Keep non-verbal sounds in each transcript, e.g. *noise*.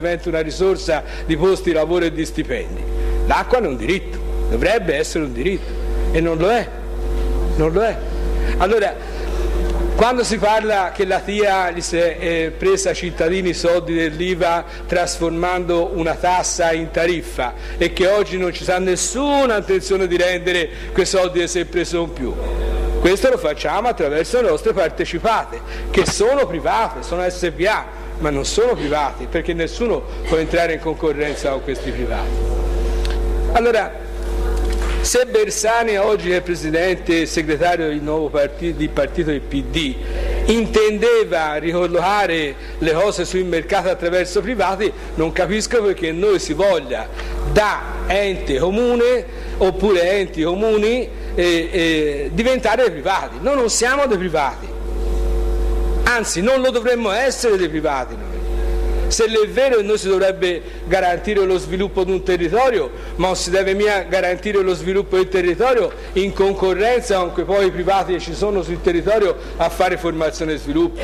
diventa una risorsa di posti di lavoro e di stipendi. L'acqua è un diritto, dovrebbe essere un diritto e non lo è, non lo è. Allora, quando si parla che la TIA gli si è presa ai cittadini i soldi dell'IVA trasformando una tassa in tariffa e che oggi non ci sta nessuna intenzione di rendere quei soldi che si è preso in più, questo lo facciamo attraverso le nostre partecipate, che sono private, sono SPA, ma non sono privati, perché nessuno può entrare in concorrenza con questi privati. Allora, se Bersani oggi è presidente e segretario del nuovo partito, del partito del PD, intendeva ricollocare le cose sul mercato attraverso privati, non capisco perché noi si voglia da ente comune oppure enti comuni eh, eh, diventare privati. Noi non siamo dei privati, anzi non lo dovremmo essere dei privati noi. Se è vero che noi si dovrebbe garantire lo sviluppo di un territorio, ma non si deve mica garantire lo sviluppo del territorio in concorrenza con poi privati che ci sono sul territorio a fare formazione e sviluppo.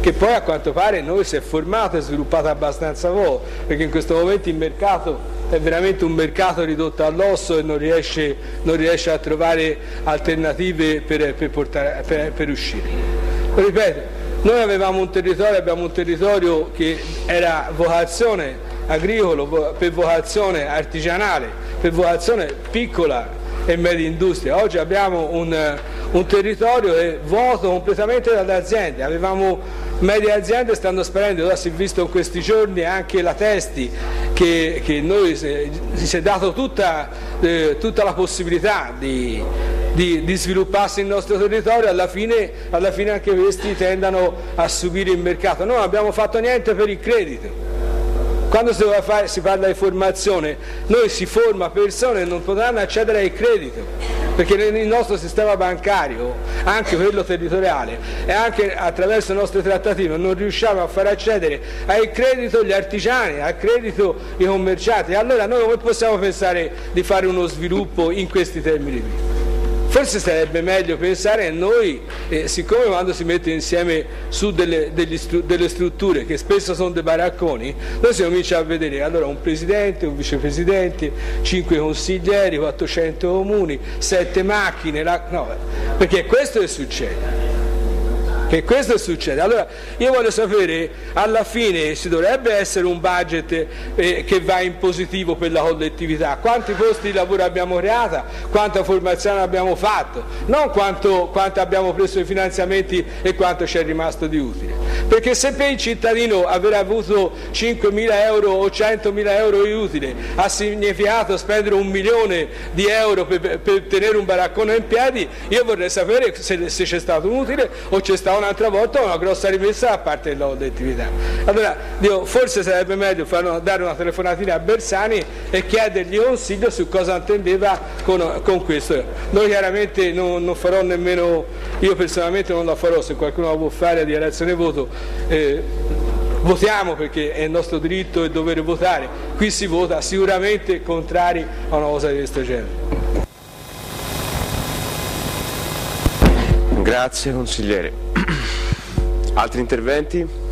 Che poi a quanto pare noi si è formato e sviluppato abbastanza poco, perché in questo momento il mercato è veramente un mercato ridotto all'osso e non riesce, non riesce a trovare alternative per, per, portare, per, per uscire. Ripeto, noi avevamo un territorio, abbiamo un territorio che era vocazione agricolo, per vocazione artigianale, per vocazione piccola e media industria. Oggi abbiamo un, un territorio vuoto completamente dalle aziende. Avevamo medie aziende stanno sparendo, ora si è visto in questi giorni anche la Testi che, che noi si, è dato tutta, eh, tutta la possibilità di di, di, svilupparsi il nostro territorio, alla fine, alla fine anche questi tendano a subire il mercato. Noi non abbiamo fatto niente per il credito. Quando si, fare, si, parla di formazione, noi si forma persone che non potranno accedere al credito, perché nel nostro sistema bancario, anche quello territoriale, e anche attraverso le nostre trattative non riusciamo a far accedere al credito gli artigiani, al credito i commercianti. Allora noi come possiamo pensare di fare uno sviluppo in questi termini Forse sarebbe meglio pensare a noi, eh, siccome quando si mette insieme su delle, stru delle, strutture che spesso sono dei baracconi, noi si comincia a vedere allora un presidente, un vicepresidente, cinque consiglieri, 400 comuni, sette macchine, la... no, perché questo è succede che questo succede. Allora io voglio sapere, alla fine si dovrebbe essere un budget eh, che va in positivo per la collettività, quanti posti di lavoro abbiamo creato, quanta formazione abbiamo fatto, non quanto, quanto abbiamo preso i finanziamenti e quanto ci è rimasto di utile. Perché se per il cittadino aver avuto 5.000 euro o 100.000 euro di utile ha significato spendere un milione di euro per, per tenere un baraccone in piedi, io vorrei sapere se, se c'è stato un utile o c'è stato un'altra volta una grossa rimessa da parte della collettività. Allora, io, forse sarebbe meglio fare, dare una telefonatina a Bersani e chiedergli consiglio su cosa intendeva con, con questo. Noi chiaramente non, non, farò nemmeno, io personalmente non la farò, se qualcuno la può fare a dichiarazione voto, eh, votiamo perché è il nostro diritto e dovere votare, qui si vota sicuramente contrari a una cosa di questo genere. Grazie consigliere. *clears throat* Altri interventi?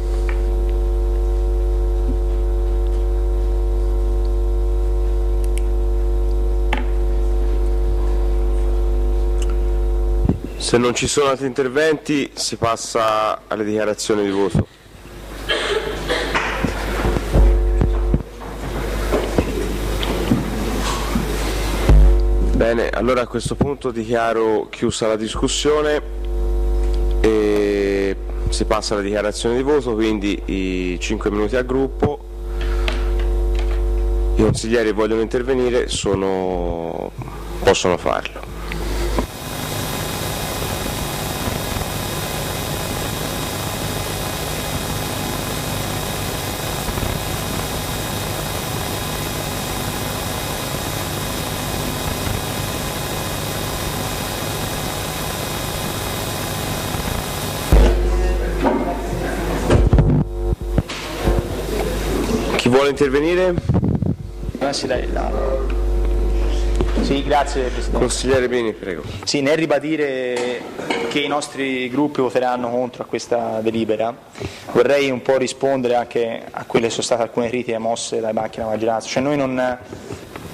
Se non ci sono altri interventi si passa alle dichiarazioni di voto. Bene, allora a questo punto dichiaro chiusa la discussione e si passa alla dichiarazione di voto, quindi i 5 minuti al gruppo. I consiglieri vogliono intervenire sono... possono farlo. Vuole intervenire? Sì, grazie Presidente. Consigliere Bini, prego. Sì, nel ribadire che i nostri gruppi voteranno contro a questa delibera, vorrei un po' rispondere anche a quelle che sono state alcune critiche mosse dai banchi della maggioranza. Cioè noi non,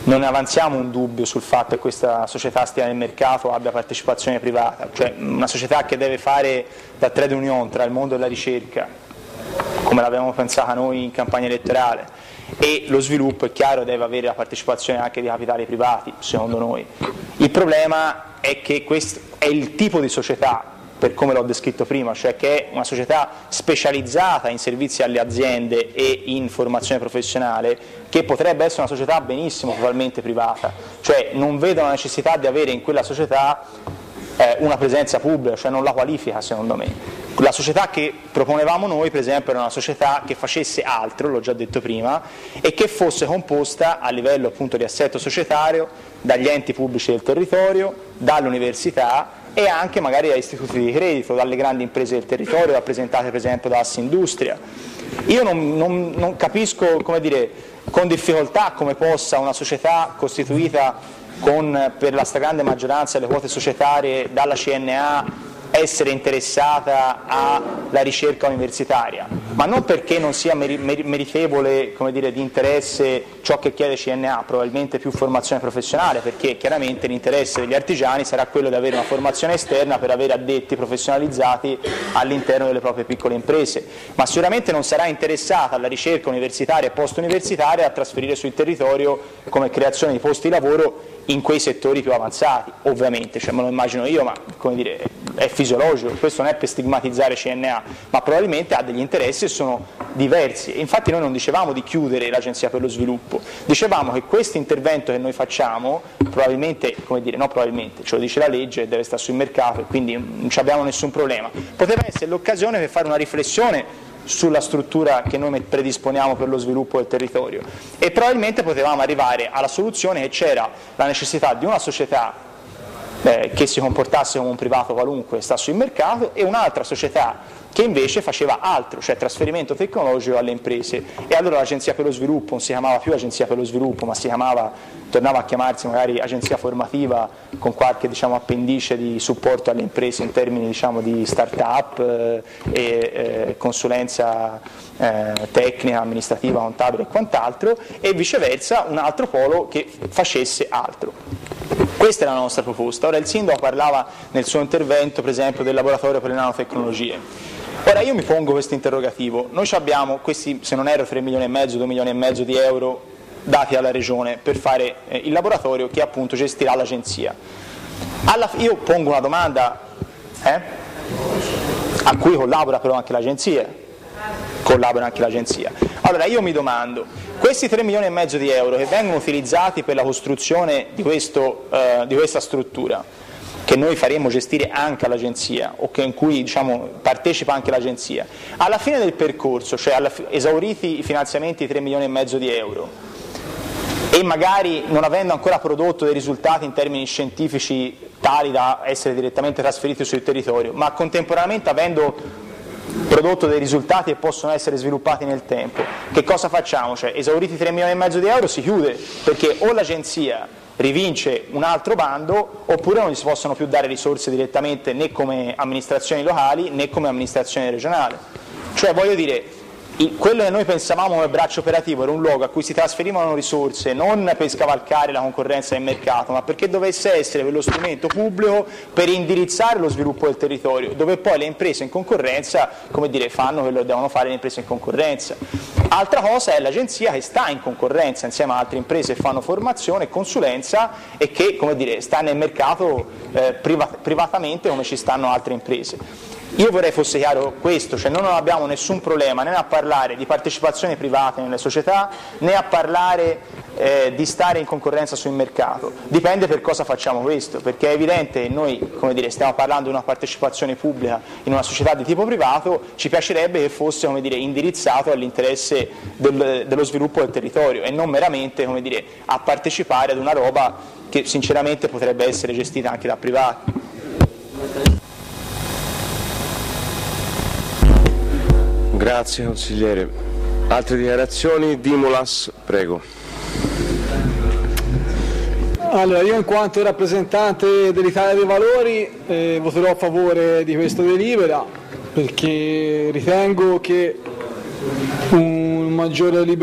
non avanziamo un dubbio sul fatto che questa società stia nel mercato abbia partecipazione privata, cioè una società che deve fare da trade union tra il mondo della ricerca, come l'avevamo pensata noi in campagna elettorale, e lo sviluppo è chiaro deve avere la partecipazione anche di capitali privati, secondo noi. Il problema è che questo è il tipo di società per come l'ho descritto prima, cioè che è una società specializzata in servizi alle aziende e in formazione professionale, che potrebbe essere una società benissimo totalmente privata, cioè non vedo la necessità di avere in quella società eh, una presenza pubblica, cioè non la qualifica secondo me. La società che proponevamo noi, per esempio, era una società che facesse altro, l'ho già detto prima, e che fosse composta a livello appunto di assetto societario dagli enti pubblici del territorio, dall'università e anche magari da istituti di credito, dalle grandi imprese del territorio, rappresentate per esempio da Assindustria. Io non, non, non capisco, come dire, con difficoltà come possa una società costituita con per la stragrande maggioranza delle quote societarie dalla CNA essere interessata alla ricerca universitaria, ma non perché non sia meritevole dire, di interesse ciò che chiede CNA, probabilmente più formazione professionale, perché chiaramente l'interesse degli artigiani sarà quello di avere una formazione esterna per avere addetti professionalizzati all'interno delle proprie piccole imprese, ma sicuramente non sarà interessata alla ricerca universitaria e post-universitaria a trasferire sul territorio come creazione di posti di lavoro in quei settori più avanzati, ovviamente, cioè me lo immagino io, ma come dire, è fisiologico, questo non è per stigmatizzare CNA, ma probabilmente ha degli interessi e sono diversi. infatti noi non dicevamo di chiudere l'Agenzia per lo Sviluppo, dicevamo che questo intervento che noi facciamo, probabilmente, come dire, no probabilmente, ce lo dice la legge, deve stare sul mercato e quindi non abbiamo nessun problema, poteva essere l'occasione per fare una riflessione sulla struttura che noi predisponiamo per lo sviluppo del territorio e probabilmente potevamo arrivare alla soluzione che c'era la necessità di una società eh, che si comportasse come un privato qualunque, sta sul mercato e un'altra società che invece faceva altro, cioè trasferimento tecnologico alle imprese e allora l'agenzia per lo sviluppo non si chiamava più agenzia per lo sviluppo ma si chiamava, tornava a chiamarsi magari agenzia formativa con qualche diciamo, appendice di supporto alle imprese in termini diciamo, di start-up eh, e eh, consulenza eh, tecnica, amministrativa, contabile e quant'altro e viceversa un altro polo che facesse altro. Questa è la nostra proposta. Ora il sindaco parlava nel suo intervento per esempio del laboratorio per le nanotecnologie. Ora io mi pongo questo interrogativo, noi abbiamo questi, se non erro, 3 milioni e mezzo, 2 milioni e mezzo di euro dati alla Regione per fare eh, il laboratorio che appunto gestirà l'agenzia. io pongo una domanda eh, a cui collabora però anche l'agenzia, collabora anche l'agenzia. Allora io mi domando, questi 3 milioni e mezzo di euro che vengono utilizzati per la costruzione di, questo, eh, di questa struttura, che noi faremo gestire anche all'agenzia o in cui diciamo, partecipa anche l'agenzia, alla fine del percorso, cioè alla, esauriti i finanziamenti di 3 milioni e mezzo di euro e magari non avendo ancora prodotto dei risultati in termini scientifici tali da essere direttamente trasferiti sul territorio, ma contemporaneamente avendo prodotto dei risultati che possono essere sviluppati nel tempo, che cosa facciamo? Cioè, esauriti 3 milioni e mezzo di euro si chiude perché o l'agenzia rivince un altro bando oppure non gli si possono più dare risorse direttamente né come amministrazioni locali né come amministrazione regionale. Cioè voglio dire, quello che noi pensavamo come braccio operativo era un luogo a cui si trasferivano risorse non per scavalcare la concorrenza del mercato, ma perché dovesse essere quello strumento pubblico per indirizzare lo sviluppo del territorio, dove poi le imprese in concorrenza, come dire, fanno quello che devono fare le imprese in concorrenza. Altra cosa è l'agenzia che sta in concorrenza insieme a altre imprese che fanno formazione e consulenza e che, come dire, sta nel mercato eh, privatamente come ci stanno altre imprese. Io vorrei fosse chiaro questo, cioè noi non abbiamo nessun problema né a parlare di partecipazioni private nelle società né a parlare eh, di stare in concorrenza sul mercato, dipende per cosa facciamo questo, perché è evidente che noi dire, stiamo parlando di una partecipazione pubblica in una società di tipo privato, ci piacerebbe che fosse dire, indirizzato all'interesse del, dello sviluppo del territorio e non meramente dire, a partecipare ad una roba che sinceramente potrebbe essere gestita anche da privati. Grazie consigliere. Altre dichiarazioni? Dimulas, prego. Allora, io in quanto rappresentante dell'Italia dei Valori eh, voterò a favore di questa delibera perché ritengo che un maggiore libertà